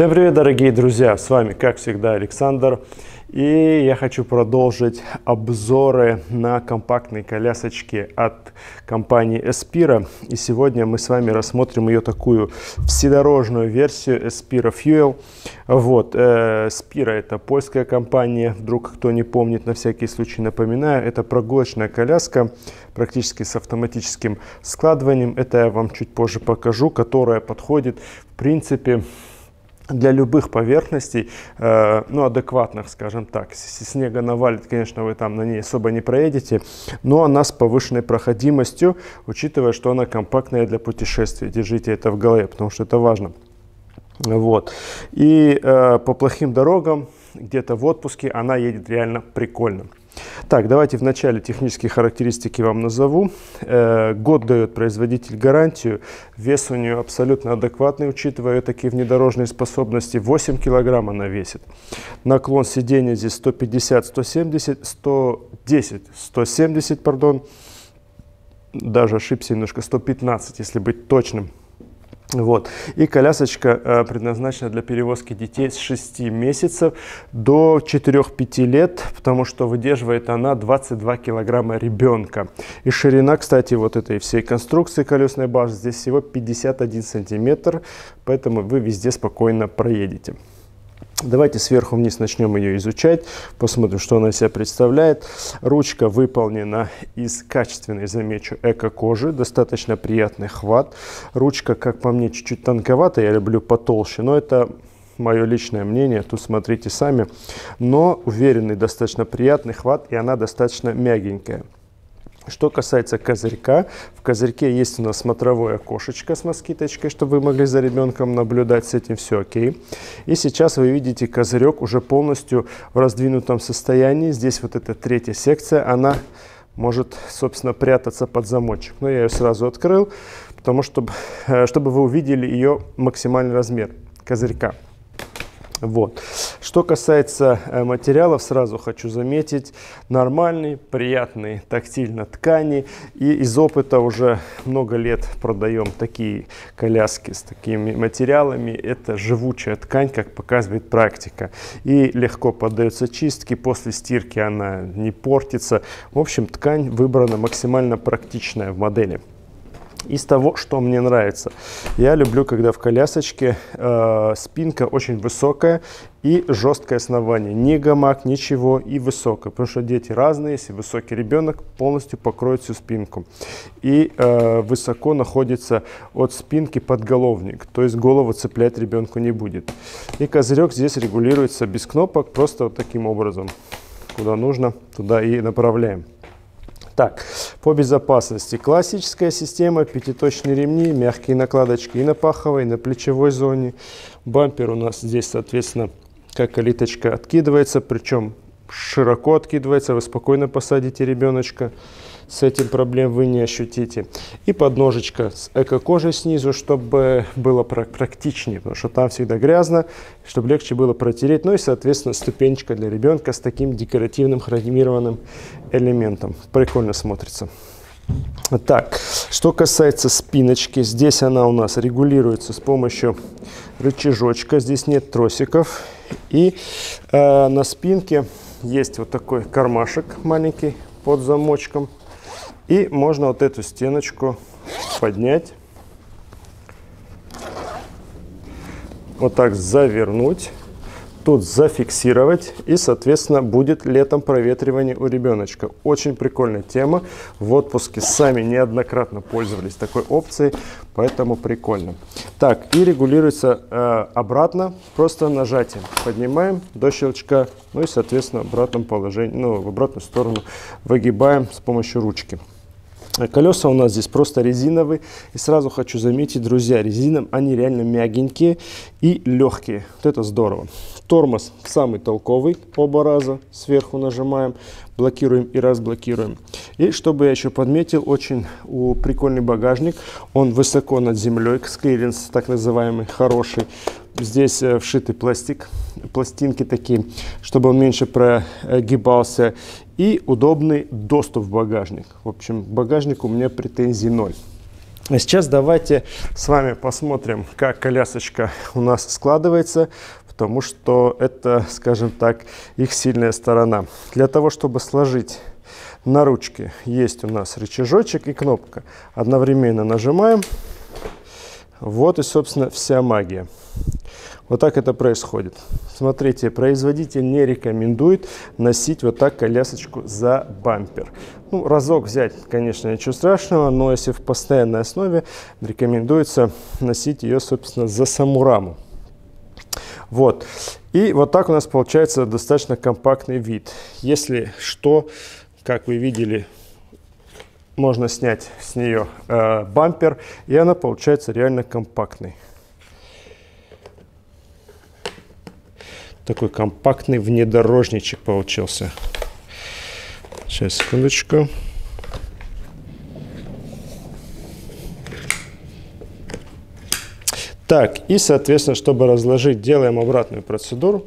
Всем привет, дорогие друзья! С вами, как всегда, Александр. И я хочу продолжить обзоры на компактные колясочки от компании Espira. И сегодня мы с вами рассмотрим ее такую вседорожную версию Espira Fuel. Вот, э, Espira это польская компания, вдруг кто не помнит, на всякий случай напоминаю. Это прогулочная коляска, практически с автоматическим складыванием. Это я вам чуть позже покажу, которая подходит, в принципе, для любых поверхностей, э, ну, адекватных, скажем так. Если снега навалит, конечно, вы там на ней особо не проедете, но она с повышенной проходимостью, учитывая, что она компактная для путешествий. Держите это в голове, потому что это важно. Вот. И э, по плохим дорогам, где-то в отпуске, она едет реально прикольно. Так, давайте в начале технические характеристики вам назову. Э, год дает производитель гарантию. Вес у нее абсолютно адекватный, учитывая такие внедорожные способности. 8 килограмм она весит. Наклон сидения здесь 150, 170, 110, 170, пардон. Даже ошибся немножко, 115, если быть точным. Вот. И колясочка э, предназначена для перевозки детей с 6 месяцев до 4-5 лет, потому что выдерживает она 22 килограмма ребенка. И ширина, кстати, вот этой всей конструкции колесной башни здесь всего 51 сантиметр, поэтому вы везде спокойно проедете. Давайте сверху вниз начнем ее изучать, посмотрим, что она из себя представляет. Ручка выполнена из качественной, замечу, эко-кожи, достаточно приятный хват. Ручка, как по мне, чуть-чуть тонковата, я люблю потолще, но это мое личное мнение, тут смотрите сами. Но уверенный, достаточно приятный хват, и она достаточно мягенькая. Что касается козырька, в козырьке есть у нас смотровое окошечко с москиточкой, чтобы вы могли за ребенком наблюдать, с этим все окей. И сейчас вы видите козырек уже полностью в раздвинутом состоянии. Здесь вот эта третья секция, она может, собственно, прятаться под замочек. Но я ее сразу открыл, потому что, э, чтобы вы увидели ее максимальный размер козырька. Вот. Что касается э, материалов, сразу хочу заметить, нормальный, приятный тактильно ткани. И из опыта уже много лет продаем такие коляски с такими материалами. Это живучая ткань, как показывает практика. И легко поддается чистке, после стирки она не портится. В общем, ткань выбрана максимально практичная в модели из того, что мне нравится. Я люблю, когда в колясочке э, спинка очень высокая и жесткое основание. Не гамак, ничего и высокое. Потому что дети разные. Если высокий ребенок, полностью покроет всю спинку. И э, высоко находится от спинки подголовник. То есть голову цеплять ребенку не будет. И козырек здесь регулируется без кнопок. Просто вот таким образом. Куда нужно, туда и направляем. Так, по безопасности. Классическая система, пятиточные ремни, мягкие накладочки и на паховой, и на плечевой зоне. Бампер у нас здесь, соответственно, как калиточка откидывается, причем широко откидывается, вы спокойно посадите ребеночка с этим проблем вы не ощутите. И подножечка с эко-кожей снизу, чтобы было практичнее, потому что там всегда грязно, чтобы легче было протереть. Ну и, соответственно, ступенечка для ребенка с таким декоративным хромированным элементом. Прикольно смотрится. Так, что касается спиночки, здесь она у нас регулируется с помощью рычажочка. Здесь нет тросиков. И э, на спинке есть вот такой кармашек маленький под замочком. И можно вот эту стеночку поднять, вот так завернуть, тут зафиксировать и, соответственно, будет летом проветривание у ребеночка. Очень прикольная тема. В отпуске сами неоднократно пользовались такой опцией, поэтому прикольно. Так, и регулируется э, обратно, просто нажатием. Поднимаем до щелчка, ну и, соответственно, в обратном положении, ну, в обратную сторону выгибаем с помощью ручки. Колеса у нас здесь просто резиновые. И сразу хочу заметить, друзья, резином они реально мягенькие и легкие. Вот это здорово. Тормоз самый толковый, оба раза сверху нажимаем, блокируем и разблокируем. И чтобы я еще подметил, очень у, прикольный багажник. Он высоко над землей, клиренс так называемый, хороший. Здесь э, вшитый пластик, пластинки такие, чтобы он меньше прогибался. И удобный доступ в багажник. В общем, багажник у меня претензий ноль. А сейчас давайте с вами посмотрим, как колясочка у нас складывается, потому что это, скажем так, их сильная сторона. Для того, чтобы сложить на ручке, есть у нас рычажочек и кнопка. Одновременно нажимаем. Вот и, собственно, вся магия. Вот так это происходит. Смотрите, производитель не рекомендует носить вот так колясочку за бампер. Ну, разок взять, конечно, ничего страшного, но если в постоянной основе, рекомендуется носить ее, собственно, за саму раму. Вот. И вот так у нас получается достаточно компактный вид. Если что, как вы видели, можно снять с нее э, бампер, и она получается реально компактной. Такой компактный внедорожничек получился. Сейчас, секундочку. Так, и, соответственно, чтобы разложить, делаем обратную процедуру.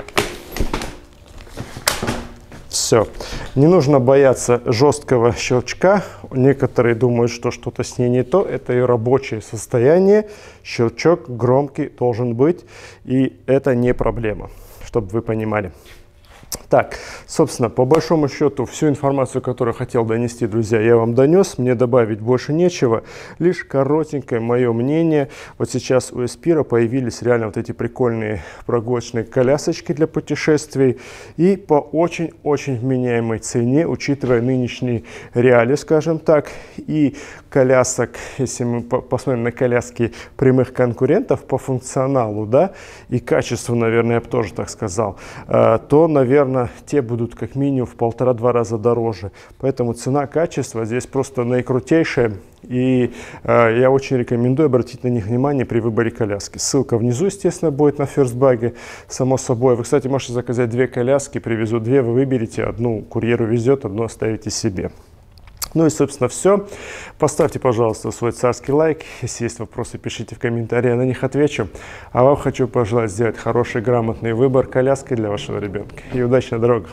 Все. Не нужно бояться жесткого щелчка. Некоторые думают, что что-то с ней не то. Это ее рабочее состояние. Щелчок громкий должен быть, и это не проблема чтобы вы понимали. Так, собственно, по большому счету, всю информацию, которую хотел донести, друзья, я вам донес. Мне добавить больше нечего. Лишь коротенькое мое мнение. Вот сейчас у Эспира появились реально вот эти прикольные прогулочные колясочки для путешествий. И по очень-очень вменяемой цене, учитывая нынешние реалии, скажем так, и колясок, если мы посмотрим на коляски прямых конкурентов по функционалу, да, и качеству, наверное, я бы тоже так сказал, э, то, наверное, те будут как минимум в полтора-два раза дороже. Поэтому цена-качество здесь просто наикрутейшая. И э, я очень рекомендую обратить на них внимание при выборе коляски. Ссылка внизу, естественно, будет на Firstbag, само собой. Вы, кстати, можете заказать две коляски, привезут две, вы выберете, одну курьеру везет, одну оставите себе. Ну и, собственно, все. Поставьте, пожалуйста, свой царский лайк. Если есть вопросы, пишите в комментарии, я на них отвечу. А вам хочу пожелать сделать хороший, грамотный выбор коляски для вашего ребенка. И удачи на дорогах!